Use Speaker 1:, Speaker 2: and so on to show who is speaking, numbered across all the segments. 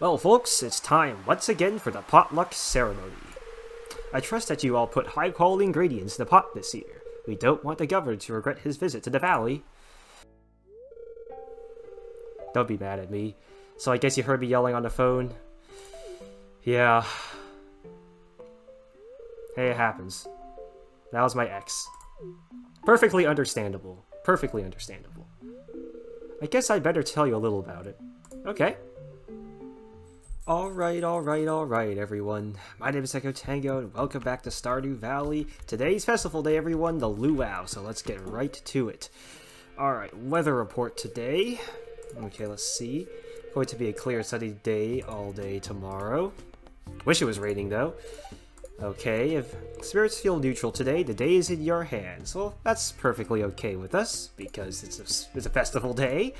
Speaker 1: Well, folks, it's time once again for the potluck ceremony. I trust that you all put high quality ingredients in the pot this year. We don't want the governor to regret his visit to the valley. Don't be mad at me. So I guess you heard me yelling on the phone? Yeah. Hey, it happens. That was my ex. Perfectly understandable. Perfectly understandable. I guess I'd better tell you a little about it. Okay. Alright, alright, alright, everyone. My name is Echo Tango, and welcome back to Stardew Valley. Today's festival day, everyone, the Luau, so let's get right to it. Alright, weather report today. Okay, let's see. Going to be a clear sunny day all day tomorrow. Wish it was raining, though. Okay, if spirits feel neutral today, the day is in your hands. Well, that's perfectly okay with us, because it's a, it's a festival day.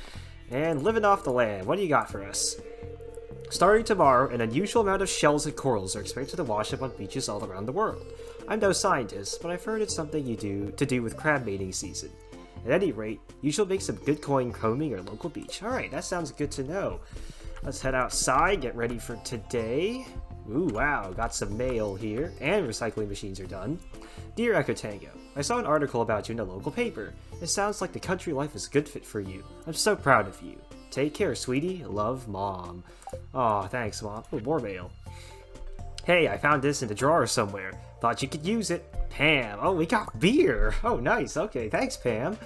Speaker 1: And living off the land, what do you got for us? Starting tomorrow, an unusual amount of shells and corals are expected to wash up on beaches all around the world. I'm no scientist, but I've heard it's something you do to do with crab mating season. At any rate, you shall make some good coin combing your local beach. Alright, that sounds good to know. Let's head outside, get ready for today. Ooh, wow, got some mail here, and recycling machines are done. Dear Echo Tango, I saw an article about you in the local paper. It sounds like the country life is a good fit for you. I'm so proud of you. Take care, sweetie. Love, Mom. Aw, oh, thanks, Mom. More mail. Hey, I found this in the drawer somewhere. Thought you could use it. Pam. Oh, we got beer. Oh, nice. Okay, thanks, Pam.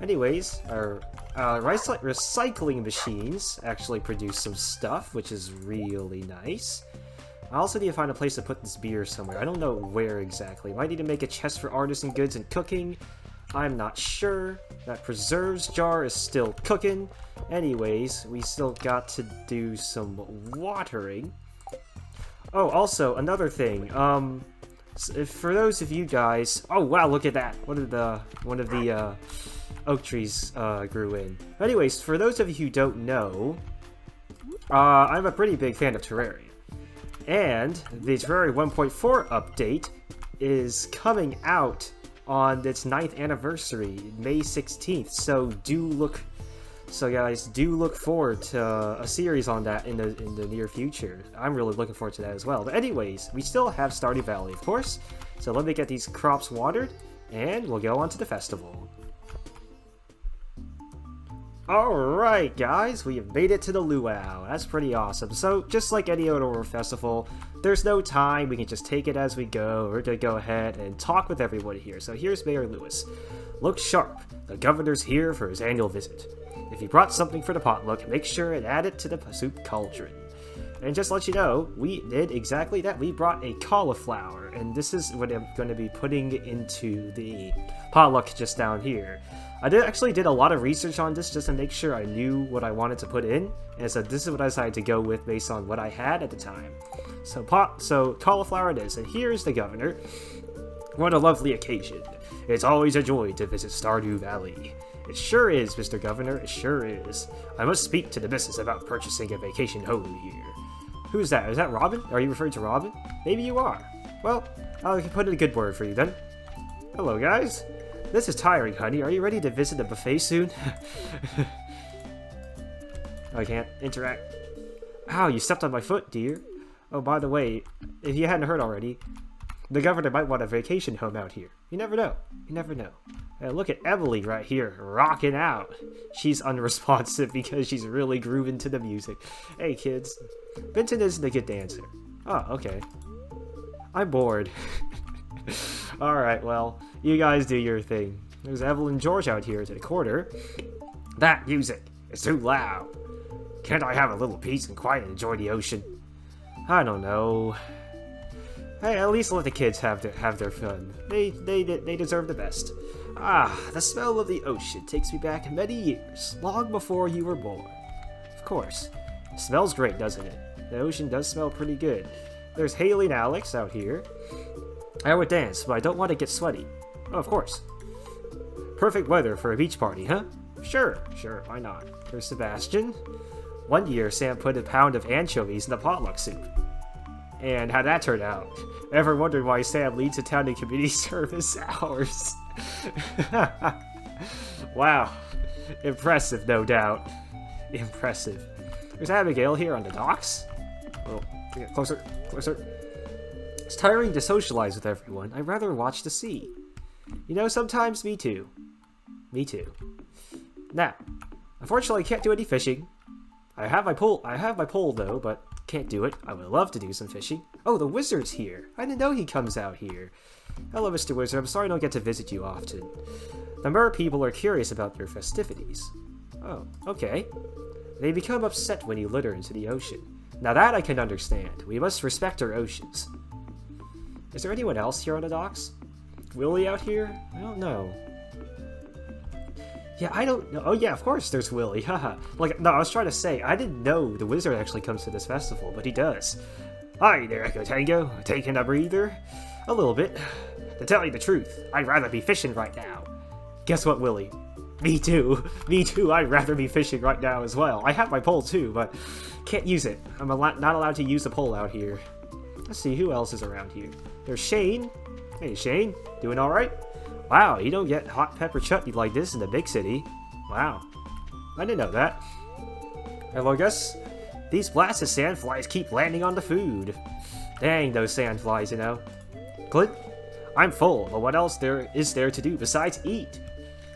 Speaker 1: Anyways, our uh, recycling machines actually produce some stuff, which is really nice. I also need to find a place to put this beer somewhere. I don't know where exactly. Might need to make a chest for artisan goods and cooking. I'm not sure. That preserves jar is still cooking. Anyways, we still got to do some watering. Oh, also, another thing. Um, for those of you guys... Oh, wow, look at that. One of the, one of the uh, oak trees uh, grew in. Anyways, for those of you who don't know, uh, I'm a pretty big fan of Terraria. And the Terraria 1.4 update is coming out on its 9th anniversary, May 16th. So do look so guys, do look forward to uh, a series on that in the in the near future. I'm really looking forward to that as well. But anyways, we still have Stardew Valley, of course. So let me get these crops watered, and we'll go on to the festival. Alright guys, we have made it to the Luau. That's pretty awesome. So, just like any other festival, there's no time, we can just take it as we go. We're gonna go ahead and talk with everybody here. So here's Mayor Lewis. Look sharp, the governor's here for his annual visit. If you brought something for the potluck, make sure and add it to the soup cauldron. And just let you know, we did exactly that. We brought a cauliflower, and this is what I'm going to be putting into the potluck just down here. I did actually did a lot of research on this just to make sure I knew what I wanted to put in, and so this is what I decided to go with based on what I had at the time. So pot, so cauliflower it is, and here's the governor. What a lovely occasion. It's always a joy to visit Stardew Valley. It sure is, Mr. Governor, it sure is. I must speak to the missus about purchasing a vacation home here. Who's that? Is that Robin? Are you referring to Robin? Maybe you are. Well, I can put in a good word for you then. Hello, guys. This is tiring, honey. Are you ready to visit the buffet soon? I can't interact. Ow, you stepped on my foot, dear. Oh, by the way, if you hadn't heard already, the governor might want a vacation home out here. You never know. You never know. Look at Emily right here, rocking out. She's unresponsive because she's really grooving to the music. Hey, kids. Benton isn't a good dancer. Oh, okay. I'm bored. Alright, well, you guys do your thing. There's Evelyn George out here to the corner. That music is too loud. Can't I have a little peace and quiet and enjoy the ocean? I don't know. Hey, at least let the kids have their, have their fun. They, they, they deserve the best. Ah, the smell of the ocean takes me back many years, long before you were born. Of course. It smells great, doesn't it? The ocean does smell pretty good. There's Haley and Alex out here. I would dance, but I don't want to get sweaty. Oh, of course. Perfect weather for a beach party, huh? Sure, sure, why not? There's Sebastian. One year, Sam put a pound of anchovies in the potluck soup. And how'd that turn out? Ever wondered why Sam leads a town in community service hours? wow. Impressive, no doubt. Impressive. There's Abigail here on the docks. Oh, get closer, closer. It's tiring to socialize with everyone. I'd rather watch the sea. You know, sometimes me too. Me too. Now, unfortunately, I can't do any fishing. I have my pole. I have my pole though, but can't do it. I would love to do some fishing. Oh, the wizard's here. I didn't know he comes out here. Hello, Mr. Wizard. I'm sorry I don't get to visit you often. The mer people are curious about your festivities. Oh, okay. They become upset when you litter into the ocean. Now that I can understand. We must respect our oceans. Is there anyone else here on the docks? Willy out here? I don't know. Yeah, I don't know. Oh yeah, of course there's Willy. Haha. like, no, I was trying to say, I didn't know the wizard actually comes to this festival, but he does. Hi there, Echo Tango. Taking a breather? A little bit. To tell you the truth, I'd rather be fishing right now. Guess what, Willy? Me too. Me too. I'd rather be fishing right now as well. I have my pole too, but can't use it. I'm not allowed to use the pole out here. Let's see, who else is around here? There's Shane. Hey, Shane. Doing alright? Wow, you don't get hot pepper chutney like this in the big city. Wow. I didn't know that. Well, I guess these blasted sandflies keep landing on the food. Dang those sandflies, you know. Clint, I'm full, but what else there is there to do besides eat?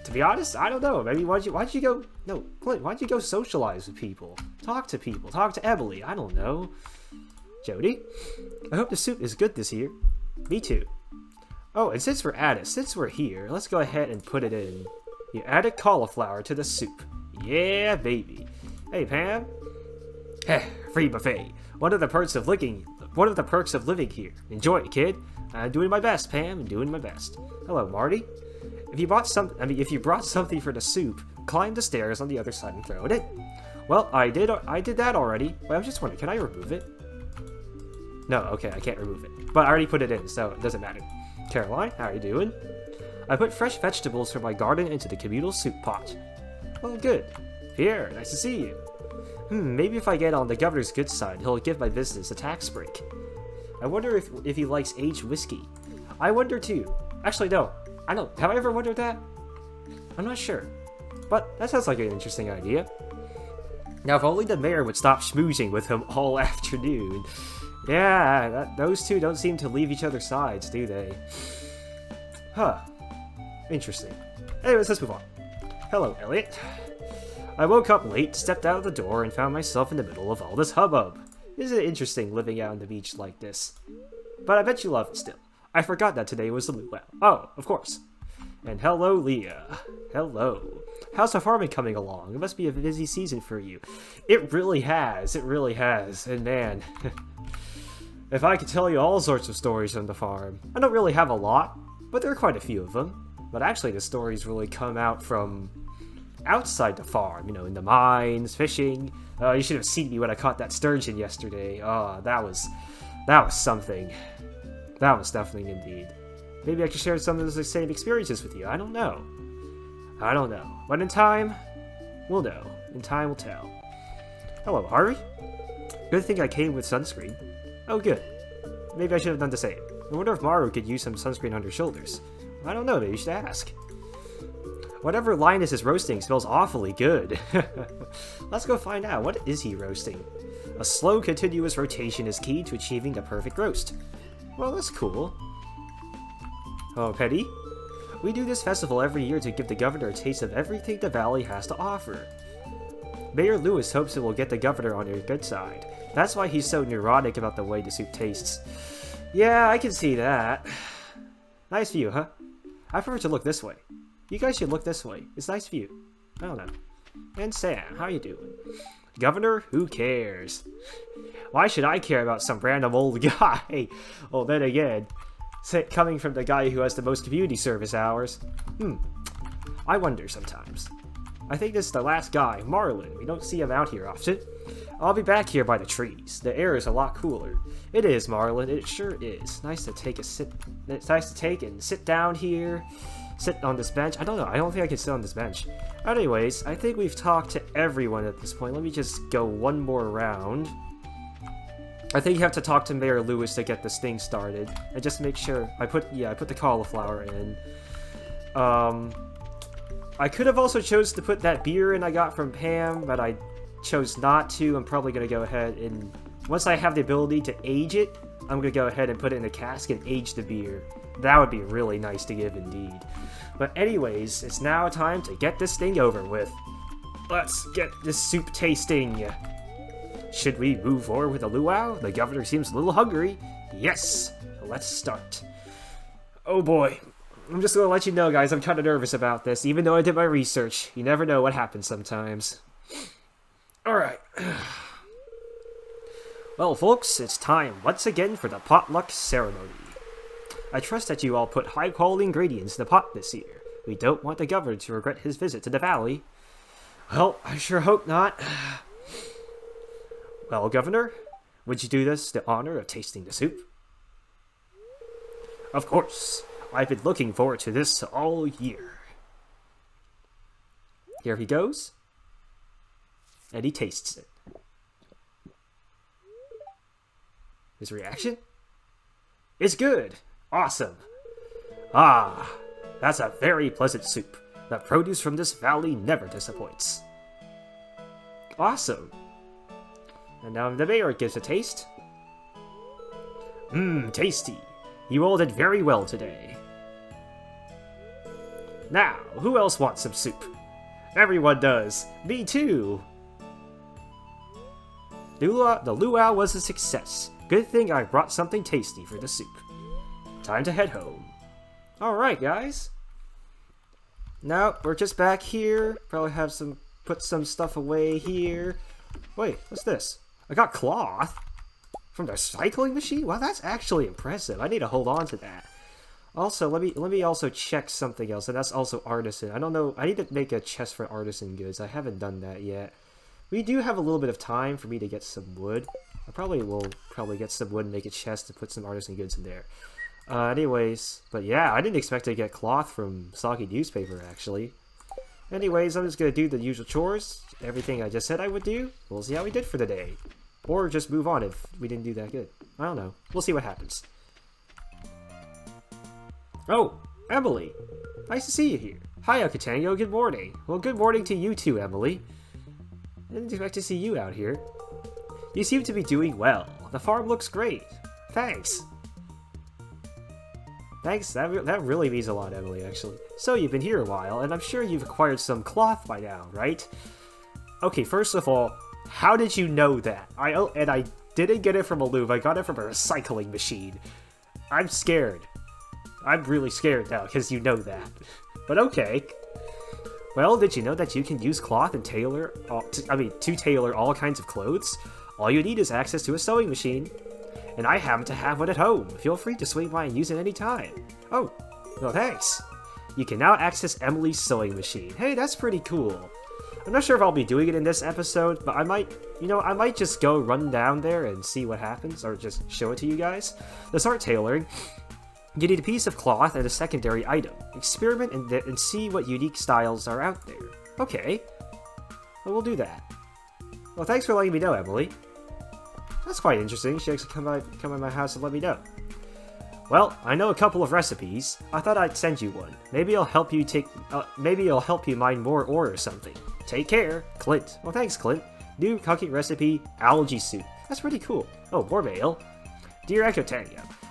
Speaker 1: To be honest, I don't know. Maybe why'd you why'd you go no, Clint, why'd you go socialize with people? Talk to people. Talk to Emily. I don't know. Jodi? I hope the soup is good this year. Me too. Oh, and since we're at it, since we're here, let's go ahead and put it in. You added cauliflower to the soup. Yeah, baby. Hey, Pam. Heh, free buffet. One of the perks of living, one of the perks of living here. Enjoy it, kid. I'm doing my best, Pam. I'm doing my best. Hello, Marty. If you brought some, I mean, if you brought something for the soup, climb the stairs on the other side and throw it in. Well, I did. I did that already. But I was just wondering, can I remove it? No, okay, I can't remove it. But I already put it in, so it doesn't matter. Caroline, how are you doing? I put fresh vegetables from my garden into the communal soup pot. Well, good. Pierre, nice to see you. Hmm, maybe if I get on the governor's good side, he'll give my business a tax break. I wonder if, if he likes aged whiskey. I wonder too. Actually, no. I don't. Have I ever wondered that? I'm not sure. But that sounds like an interesting idea. Now, if only the mayor would stop schmoozing with him all afternoon. Yeah, that, those two don't seem to leave each other's sides, do they? Huh. Interesting. Anyways, let's move on. Hello, Elliot. I woke up late, stepped out of the door, and found myself in the middle of all this hubbub. Isn't it interesting living out on the beach like this? But I bet you love it still. I forgot that today was the luau. Oh, of course. And hello, Leah. Hello. How's the farming coming along? It must be a busy season for you. It really has. It really has. And man, if I could tell you all sorts of stories from the farm. I don't really have a lot, but there are quite a few of them. But actually, the stories really come out from outside the farm, you know, in the mines, fishing. Uh, you should have seen me when I caught that sturgeon yesterday. Oh, that was, that was something. That was definitely indeed. Maybe I could share some of those same experiences with you. I don't know. I don't know. But in time, we'll know. In time will tell. Hello, Harvey. Good thing I came with sunscreen. Oh, good. Maybe I should have done the same. I wonder if Maru could use some sunscreen on her shoulders. I don't know, maybe you should ask. Whatever Linus is roasting smells awfully good. Let's go find out. What is he roasting? A slow, continuous rotation is key to achieving a perfect roast. Well, that's cool. Oh, Penny? We do this festival every year to give the governor a taste of everything the valley has to offer. Mayor Lewis hopes it will get the governor on your good side. That's why he's so neurotic about the way the soup tastes. Yeah, I can see that. Nice view, huh? I prefer to look this way. You guys should look this way. It's nice view. I don't know. And Sam, how you doing? Governor, who cares? Why should I care about some random old guy? Well, then again, coming from the guy who has the most community service hours. Hmm. I wonder sometimes. I think this is the last guy, Marlin. We don't see him out here often. I'll be back here by the trees. The air is a lot cooler. It is, Marlin. It sure is. Nice to take a sit. It's nice to take and sit down here. Sit on this bench. I don't know. I don't think I can sit on this bench. Anyways, I think we've talked to everyone at this point. Let me just go one more round. I think you have to talk to Mayor Lewis to get this thing started. And just make sure I put yeah, I put the cauliflower in. Um I could have also chose to put that beer in I got from Pam, but I chose not to. I'm probably going to go ahead and once I have the ability to age it, I'm gonna go ahead and put it in a cask and age the beer. That would be really nice to give indeed. But anyways, it's now time to get this thing over with. Let's get this soup tasting. Should we move forward with the luau? The governor seems a little hungry. Yes, let's start. Oh boy, I'm just gonna let you know, guys, I'm kind of nervous about this, even though I did my research. You never know what happens sometimes. Alright. Well, folks, it's time once again for the potluck ceremony. I trust that you all put high quality ingredients in the pot this year. We don't want the governor to regret his visit to the valley. Well, I sure hope not. Well, Governor, would you do us the honor of tasting the soup? Of course. I've been looking forward to this all year. Here he goes. And he tastes it. His reaction? It's good. Awesome. Ah, that's a very pleasant soup. The produce from this valley never disappoints. Awesome. And now the mayor gives a taste. Mmm, tasty. You all did very well today. Now, who else wants some soup? Everyone does. Me too. Lua, the luau was a success. Good thing I brought something tasty for the soup. Time to head home. Alright, guys. Now, we're just back here. Probably have some, put some stuff away here. Wait, what's this? I got cloth from the cycling machine? Wow, that's actually impressive. I need to hold on to that. Also, let me let me also check something else, and that's also artisan. I don't know. I need to make a chest for artisan goods. I haven't done that yet. We do have a little bit of time for me to get some wood. I probably will probably get some wood and make a chest to put some artisan goods in there. Uh, anyways, but yeah, I didn't expect to get cloth from Soggy Newspaper, actually. Anyways, I'm just gonna do the usual chores. Everything I just said I would do. We'll see how we did for the day. Or just move on if we didn't do that good. I don't know. We'll see what happens. Oh, Emily! Nice to see you here. Hi, Echo Tango. Good morning. Well, good morning to you too, Emily. Didn't expect to see you out here. You seem to be doing well. The farm looks great. Thanks. Thanks, that, re that really means a lot, Emily, actually. So, you've been here a while, and I'm sure you've acquired some cloth by now, right? Okay, first of all, how did you know that? I oh, And I didn't get it from a loom, I got it from a recycling machine. I'm scared. I'm really scared now, because you know that. But okay. Well, did you know that you can use cloth and tailor, all, I mean, to tailor all kinds of clothes? All you need is access to a sewing machine. And I happen to have one at home. Feel free to swing by and use it anytime. Oh, well thanks. You can now access Emily's sewing machine. Hey, that's pretty cool. I'm not sure if I'll be doing it in this episode, but I might, you know, I might just go run down there and see what happens, or just show it to you guys. To start tailoring, you need a piece of cloth and a secondary item. Experiment and, and see what unique styles are out there. Okay. Well, we'll do that. Well, thanks for letting me know, Emily. That's quite interesting. She actually come by, come by my house and let me know. Well, I know a couple of recipes. I thought I'd send you one. Maybe it'll help you take. Uh, maybe it'll help you mine more ore or something. Take care, Clint. Well, thanks, Clint. New cooking recipe: algae soup. That's pretty cool. Oh, more mail. Dear Echo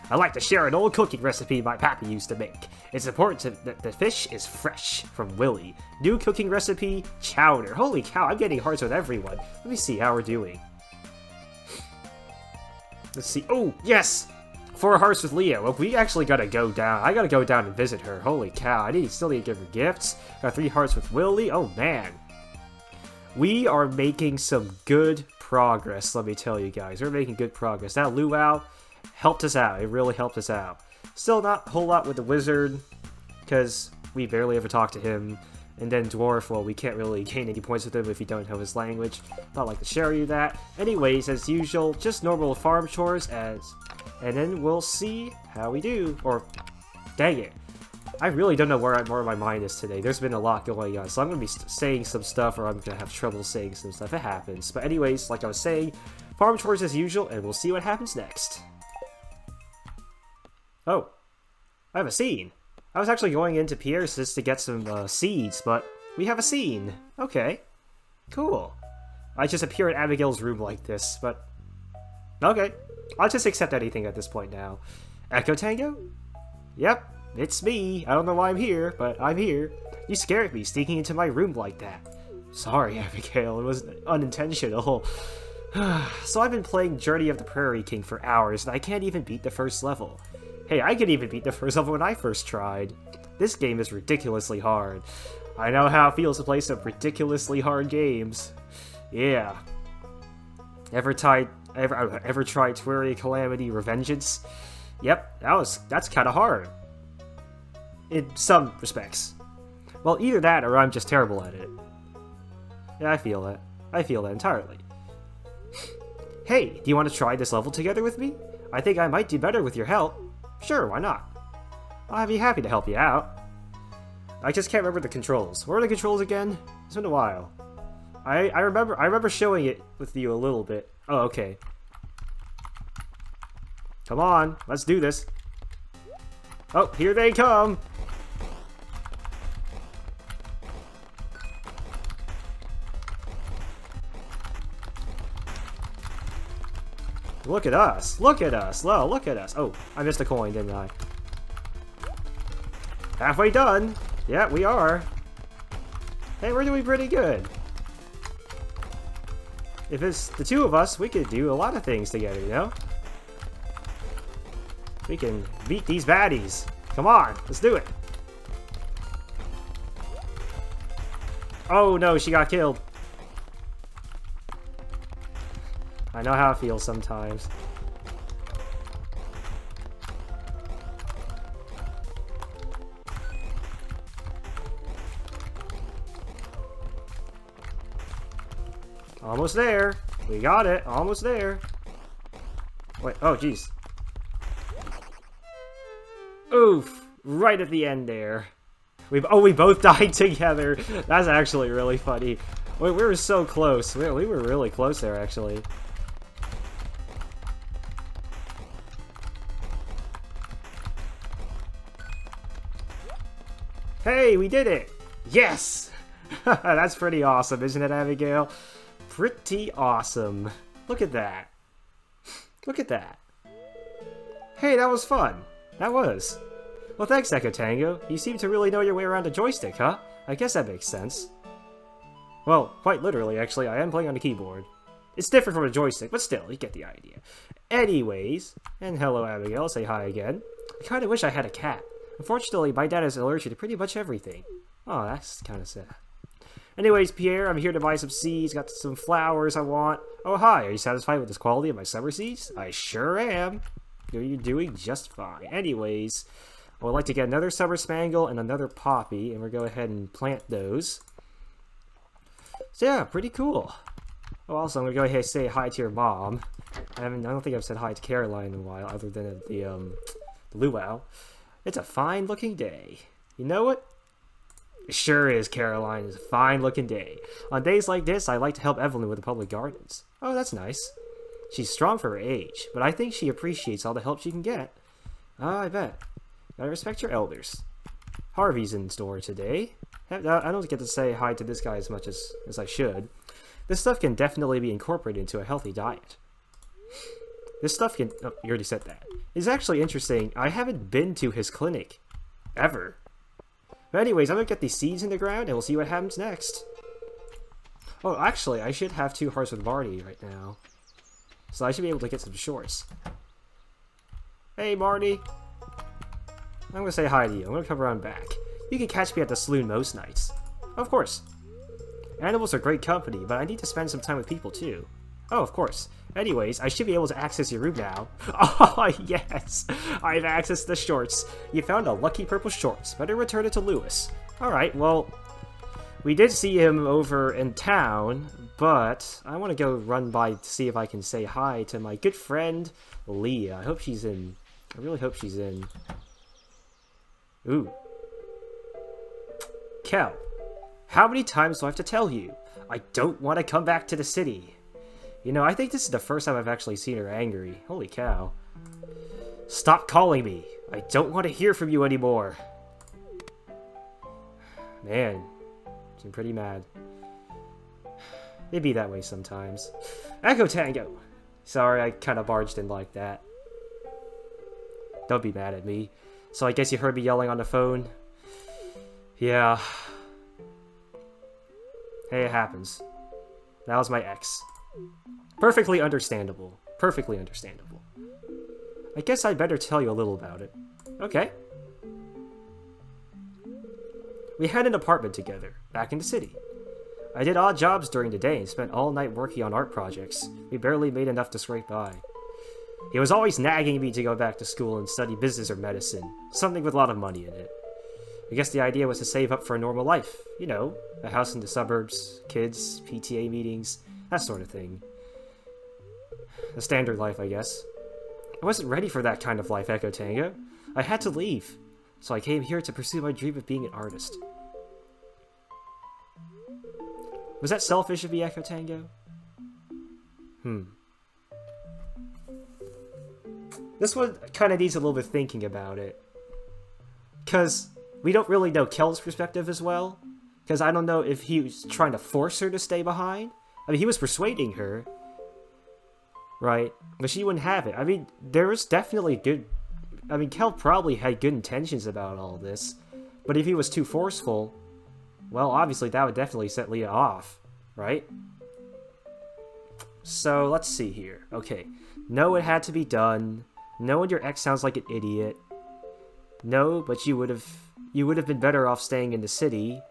Speaker 1: I'd like to share an old cooking recipe my pappy used to make. It's important that the fish is fresh from Willy. New cooking recipe: chowder. Holy cow, I'm getting hearts with everyone. Let me see how we're doing. Let's see. Oh, yes! Four hearts with Leah. Well, we actually gotta go down. I gotta go down and visit her. Holy cow. I need still need to give her gifts. Got three hearts with Willy. Oh, man. We are making some good progress, let me tell you guys. We're making good progress. That luau helped us out. It really helped us out. Still not a whole lot with the wizard, because we barely ever talk to him. And then Dwarf, well, we can't really gain any points with him if you don't know his language. Not like to share you that. Anyways, as usual, just normal farm chores as... And then we'll see how we do. Or, dang it. I really don't know where, I, where my mind is today. There's been a lot going on, so I'm going to be saying some stuff or I'm going to have trouble saying some stuff. It happens. But anyways, like I was saying, farm chores as usual, and we'll see what happens next. Oh, I have a scene. I was actually going into Pierre's to get some uh, seeds, but we have a scene. Okay. Cool. I just appear in Abigail's room like this, but Okay, I'll just accept anything at this point now. Echo Tango? Yep, it's me. I don't know why I'm here, but I'm here. You scared me sneaking into my room like that. Sorry, Abigail, it was unintentional. so I've been playing Journey of the Prairie King for hours, and I can't even beat the first level. Hey, I could even beat the first level when I first tried. This game is ridiculously hard. I know how it feels to play some ridiculously hard games. Yeah. Ever tried ever ever tried Twirly Calamity Revengeance? Yep, that was that's kinda hard. In some respects. Well, either that or I'm just terrible at it. Yeah, I feel that. I feel that entirely. hey, do you want to try this level together with me? I think I might do better with your help. Sure, why not? I'll be happy to help you out. I just can't remember the controls. What are the controls again? It's been a while. I, I remember I remember showing it with you a little bit. Oh, okay. Come on, let's do this. Oh, here they come! Look at us! Look at us! Well, look at us! Oh, I missed a coin, didn't I? Halfway done! Yeah, we are. Hey, we're doing pretty good. If it's the two of us, we could do a lot of things together, you know? We can beat these baddies. Come on, let's do it. Oh no, she got killed. I know how it feels sometimes. Almost there. We got it. Almost there. Wait. Oh, jeez. Oof. Right at the end there. We oh, we both died together. That's actually really funny. Wait, we were so close. We, we were really close there, actually. Hey, we did it! Yes! That's pretty awesome, isn't it, Abigail? Pretty awesome. Look at that. Look at that. Hey, that was fun. That was. Well, thanks, Echo Tango. You seem to really know your way around a joystick, huh? I guess that makes sense. Well, quite literally, actually, I am playing on a keyboard. It's different from a joystick, but still, you get the idea. Anyways, and hello Abigail, say hi again. I kinda wish I had a cat. Unfortunately, my dad is allergic to pretty much everything. Oh, that's kind of sad. Anyways, Pierre, I'm here to buy some seeds. Got some flowers I want. Oh, hi. Are you satisfied with the quality of my summer seeds? I sure am. You're doing just fine. Anyways, I would like to get another summer spangle and another poppy, and we'll go ahead and plant those. So yeah, pretty cool. Oh, also, I'm gonna go ahead and say hi to your mom. I. I don't think I've said hi to Caroline in a while, other than at the um, the luau. It's a fine looking day. You know what? It sure is, Caroline. It's a fine looking day. On days like this, I like to help Evelyn with the public gardens. Oh, that's nice. She's strong for her age, but I think she appreciates all the help she can get. Oh, I bet. Gotta respect your elders. Harvey's in store today. Uh, I don't get to say hi to this guy as much as, as I should. This stuff can definitely be incorporated into a healthy diet. This stuff can... Oh, you already said that. It's actually interesting. I haven't been to his clinic. Ever. But anyways, I'm gonna get these seeds in the ground and we'll see what happens next. Oh, actually, I should have two hearts with Marty right now. So I should be able to get some shorts. Hey, Marty. I'm gonna say hi to you. I'm gonna come around back. You can catch me at the saloon most nights. Of course. Animals are great company, but I need to spend some time with people too. Oh, of course. Anyways, I should be able to access your room now. Oh, yes! I have accessed the shorts. You found a lucky purple shorts. Better return it to Lewis. Alright, well, we did see him over in town, but I want to go run by to see if I can say hi to my good friend, Leah. I hope she's in. I really hope she's in. Ooh. Kel, how many times do I have to tell you? I don't want to come back to the city. You know, I think this is the first time I've actually seen her angry. Holy cow. Stop calling me. I don't want to hear from you anymore. Man, I'm pretty mad. It'd be that way sometimes. Echo Tango! Sorry, I kind of barged in like that. Don't be mad at me. So I guess you heard me yelling on the phone? Yeah. Hey, it happens. That was my ex. Perfectly understandable. Perfectly understandable. I guess I'd better tell you a little about it. Okay. We had an apartment together, back in the city. I did odd jobs during the day and spent all night working on art projects. We barely made enough to scrape by. He was always nagging me to go back to school and study business or medicine, something with a lot of money in it. I guess the idea was to save up for a normal life. You know, a house in the suburbs, kids, PTA meetings, that sort of thing. A standard life, I guess. I wasn't ready for that kind of life, Echo Tango. I had to leave, so I came here to pursue my dream of being an artist. Was that selfish of me, Echo Tango? Hmm. This one kind of needs a little bit thinking about it. Because we don't really know Kel's perspective as well. Because I don't know if he was trying to force her to stay behind. I mean, he was persuading her. Right? But she wouldn't have it. I mean, there was definitely good... I mean, Kel probably had good intentions about all this. But if he was too forceful, well, obviously that would definitely set Leah off. Right? So, let's see here. Okay. No, it had to be done. No, and your ex sounds like an idiot. No, but you would have you would have been better off staying in the city.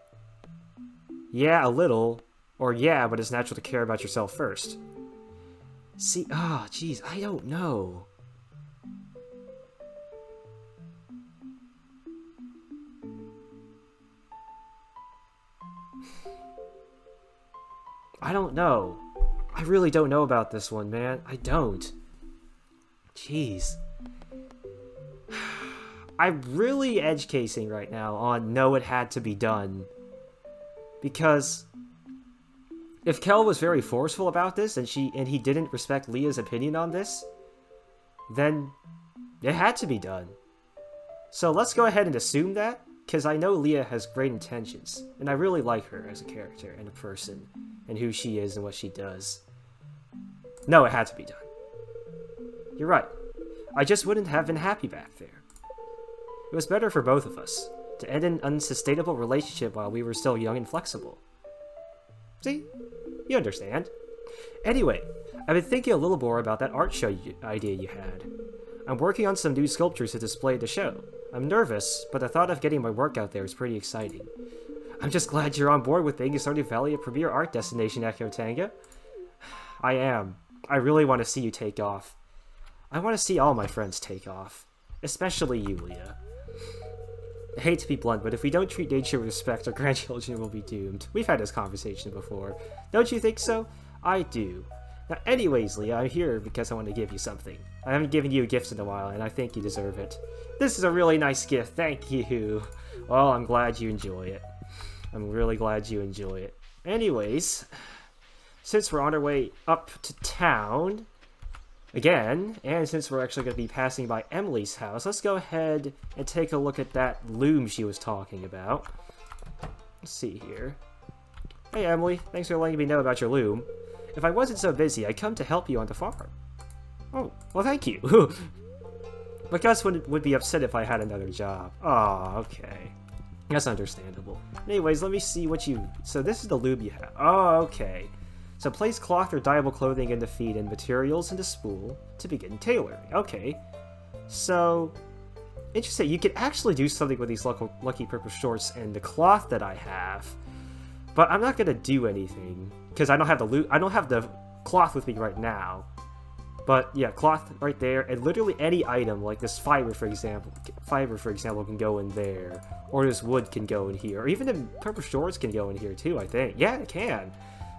Speaker 1: Yeah, a little. Or yeah, but it's natural to care about yourself first. See, ah, oh, jeez, I don't know. I don't know. I really don't know about this one, man. I don't. Jeez. I'm really edge casing right now on no, it had to be done. Because if Kel was very forceful about this and she and he didn't respect Leah's opinion on this, then it had to be done. So let's go ahead and assume that, because I know Leah has great intentions, and I really like her as a character and a person, and who she is and what she does. No, it had to be done. You're right. I just wouldn't have been happy back there. It was better for both of us, to end an unsustainable relationship while we were still young and flexible. See? You understand. Anyway, I've been thinking a little more about that art show idea you had. I'm working on some new sculptures to display at the show. I'm nervous, but the thought of getting my work out there is pretty exciting. I'm just glad you're on board with making Stardew Valley a premier art destination, Echo Tango. I am. I really want to see you take off. I want to see all my friends take off. Especially you, Leah. I hate to be blunt, but if we don't treat nature with respect, our grandchildren will be doomed. We've had this conversation before. Don't you think so? I do. Now, anyways, Leah, I'm here because I want to give you something. I haven't given you a gift in a while, and I think you deserve it. This is a really nice gift, thank you. Well, I'm glad you enjoy it. I'm really glad you enjoy it. Anyways, since we're on our way up to town, again, and since we're actually going to be passing by Emily's house, let's go ahead and take a look at that loom she was talking about. Let's see here. Hey Emily, thanks for letting me know about your loom. If I wasn't so busy, I'd come to help you on the farm. Oh, well thank you. but Gus would, would be upset if I had another job. Oh, okay. That's understandable. Anyways, let me see what you... So this is the loom you have. Oh, okay. So place cloth or dyeable clothing in the feed and materials into spool to begin tailoring. Okay. So, interesting. You could actually do something with these Lucky Purple Shorts and the cloth that I have. But I'm not going to do anything. Because I don't have the loot. I don't have the cloth with me right now. But yeah, cloth right there, and literally any item, like this fiber for example, fiber for example can go in there, or this wood can go in here, or even the purple shorts can go in here too, I think. Yeah, it can.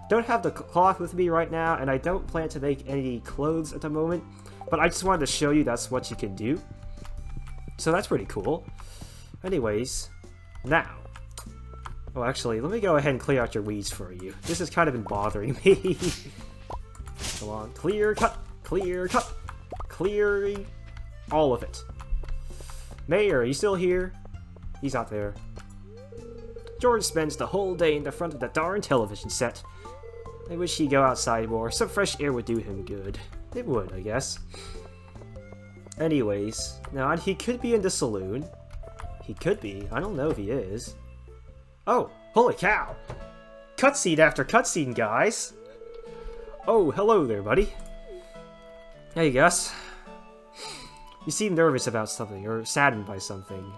Speaker 1: Don't have the cloth with me right now, and I don't plan to make any clothes at the moment, but I just wanted to show you that's what you can do. So that's pretty cool. Anyways, now. Oh, actually, let me go ahead and clear out your weeds for you. This has kind of been bothering me. Come on, clear cut, clear cut, clearing all of it. Mayor, are you still here? He's out there. George spends the whole day in the front of the darn television set. I wish he'd go outside more. Some fresh air would do him good. It would, I guess. Anyways, now he could be in the saloon. He could be. I don't know if he is. Oh, holy cow! Cutscene after cutscene, guys! Oh, hello there, buddy. Hey, Gus. You seem nervous about something, or saddened by something.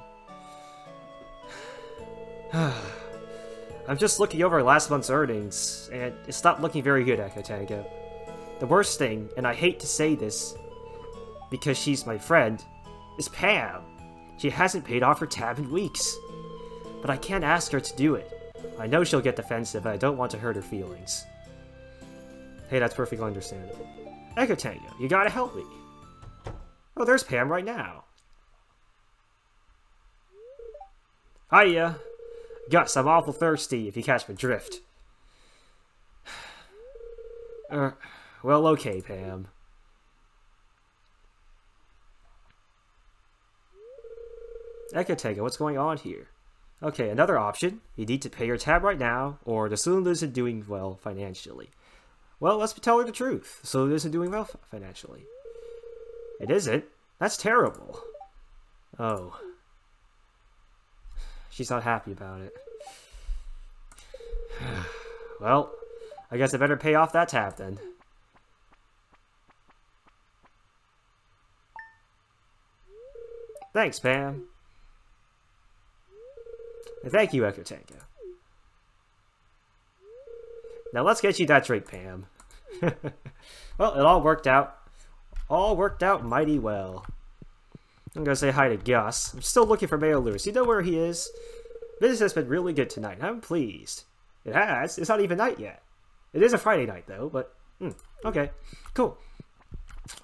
Speaker 1: I'm just looking over last month's earnings, and it's not looking very good, Tango. The worst thing, and I hate to say this, because she's my friend, is Pam. She hasn't paid off her tab in weeks. But I can't ask her to do it. I know she'll get defensive, and I don't want to hurt her feelings. Hey, that's perfectly understandable. Echo Tango, you gotta help me. Oh, there's Pam right now. Hiya. Gus, I'm awful thirsty, if you catch my drift. Uh, well, okay, Pam. Echo Tango, what's going on here? Okay, another option. You need to pay your tab right now, or the saloon isn't doing well financially. Well, let's tell her the truth. The saloon isn't doing well financially. It isn't? That's terrible. Oh. She's not happy about it. well, I guess I better pay off that tab then. Thanks, Pam. And thank you, Echo Tango. Now let's get you that drink, Pam. well, it all worked out. All worked out mighty well. I'm gonna say hi to Gus. I'm still looking for Mayor Lewis. You know where he is? Business has been really good tonight. I'm pleased. It has. It's not even night yet. It is a Friday night, though, but... Hmm, okay, cool.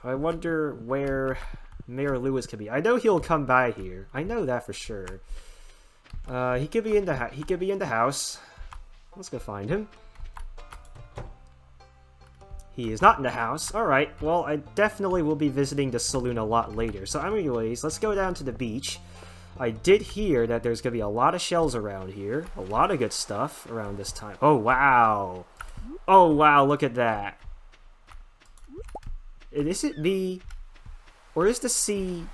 Speaker 1: I wonder where Mayor Lewis could be. I know he'll come by here. I know that for sure. Uh, he could be in the he could be in the house. Let's go find him. He is not in the house. Alright, well, I definitely will be visiting the saloon a lot later. So anyways, let's go down to the beach. I did hear that there's going to be a lot of shells around here. A lot of good stuff around this time. Oh, wow. Oh, wow, look at that. Is it me? Or is the sea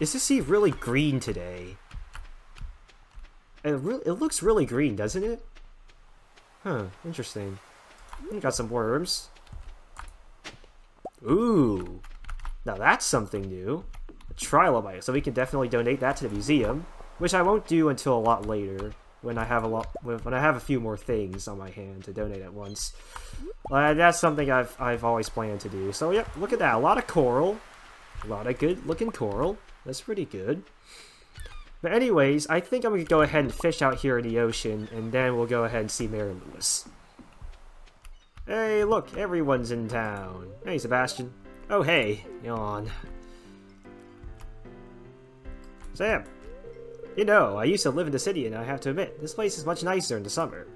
Speaker 1: is the sea really green today? It, it looks really green, doesn't it? Huh, interesting. Got some worms. Ooh. Now that's something new. A trilobite, so we can definitely donate that to the museum. Which I won't do until a lot later, when I have a lot, when I have a few more things on my hand to donate at once. Uh, that's something I've I've always planned to do. So yep, look at that, a lot of coral, a lot of good looking coral. That's pretty good. But anyways, I think I'm going to go ahead and fish out here in the ocean, and then we'll go ahead and see Mayor Lewis. Hey, look, everyone's in town. Hey, Sebastian. Oh, hey, yawn. Sam, you know, I used to live in the city, and I have to admit, this place is much nicer in the summer.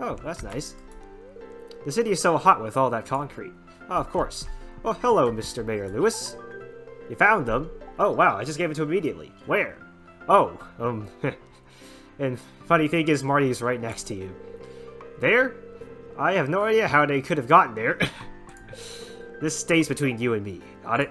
Speaker 1: Oh, that's nice. The city is so hot with all that concrete. Oh, of course. Oh, hello, Mr. Mayor Lewis. You found them? Oh, wow, I just gave it to him immediately. Where? Oh, um, and funny thing is Marty is right next to you. There? I have no idea how they could have gotten there. this stays between you and me. Got it?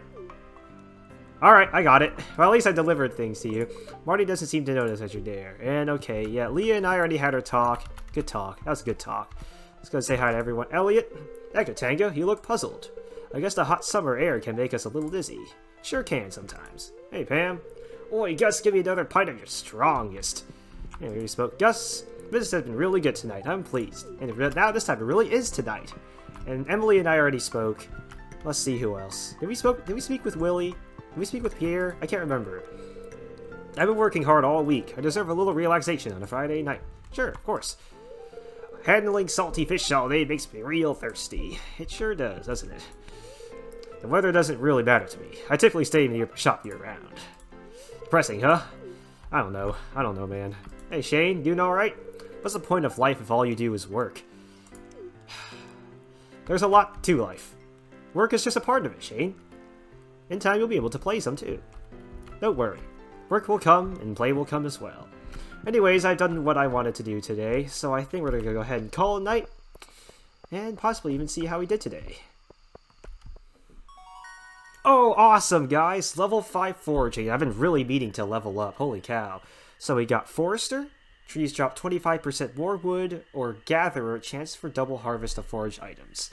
Speaker 1: Alright, I got it. Well, at least I delivered things to you. Marty doesn't seem to notice that you're there. And okay, yeah, Leah and I already had our talk. Good talk. That was a good talk. Let's go say hi to everyone. Elliot? Echo Tango, you look puzzled. I guess the hot summer air can make us a little dizzy. Sure can sometimes. Hey, Pam. Oi, Gus, give me another pint of your strongest. Yeah, we spoke. Gus, business has been really good tonight. I'm pleased. And now this time it really is tonight. And Emily and I already spoke. Let's see who else. Did we spoke? Did we speak with Willy? Did we speak with Pierre? I can't remember. I've been working hard all week. I deserve a little relaxation on a Friday night. Sure, of course. Handling salty fish all day makes me real thirsty. It sure does, doesn't it? The weather doesn't really matter to me. I typically stay in the shop year-round. Depressing, huh? I don't know. I don't know, man. Hey, Shane, you doing alright? What's the point of life if all you do is work? There's a lot to life. Work is just a part of it, Shane. In time, you'll be able to play some, too. Don't worry. Work will come, and play will come as well. Anyways, I've done what I wanted to do today, so I think we're to go ahead and call it night, and possibly even see how we did today. Oh, awesome, guys! Level 5 foraging. I've been really meaning to level up. Holy cow. So we got Forester. Trees drop 25% more wood, or Gatherer, chance for double harvest of forage items.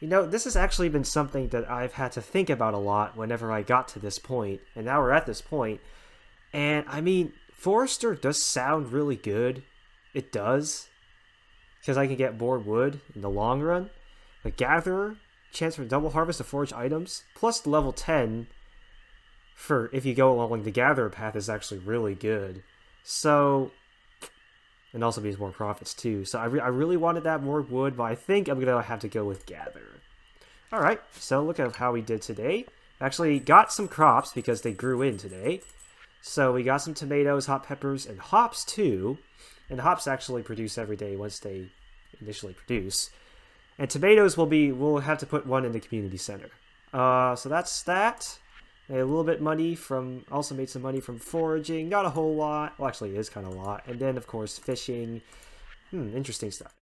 Speaker 1: You know, this has actually been something that I've had to think about a lot whenever I got to this point, and now we're at this point. And I mean, Forester does sound really good. It does. Because I can get more wood in the long run. But Gatherer, chance for double harvest of forage items, plus level 10 for if you go along the Gatherer path is actually really good. So, and also means more profits too. So I, re I really wanted that more wood, but I think I'm to have to go with gather. Alright, so look at how we did today. Actually got some crops because they grew in today. So we got some tomatoes, hot peppers, and hops too. And hops actually produce every day once they initially produce. And tomatoes will be, we'll have to put one in the community center. Uh, so that's that. A little bit money from, also made some money from foraging. Not a whole lot. Well, actually, it is kind of a lot. And then, of course, fishing. Hmm, interesting stuff.